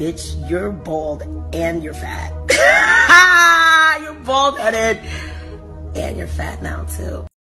bitch, you're bald and you're fat. you're bald headed and you're fat now too.